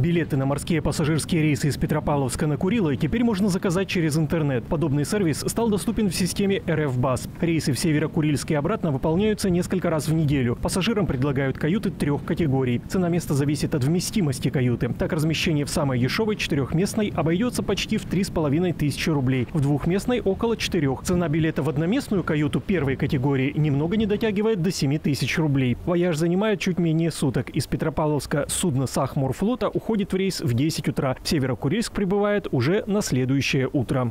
Билеты на морские пассажирские рейсы из Петропавловска на Курилы теперь можно заказать через интернет. Подобный сервис стал доступен в системе РФ Bus. Рейсы в Северо-Курильск и обратно выполняются несколько раз в неделю. Пассажирам предлагают каюты трех категорий. Цена места зависит от вместимости каюты. Так размещение в самой дешевой четырехместной обойдется почти в три с половиной тысячи рублей. В двухместной около четырех. Цена билета в одноместную каюту первой категории немного не дотягивает до 7 тысяч рублей. Вояж занимает чуть менее суток. Из Петропавловска судно Сахморфлота уходит в рейс в 10 утра. В Северо-Курильск прибывает уже на следующее утро.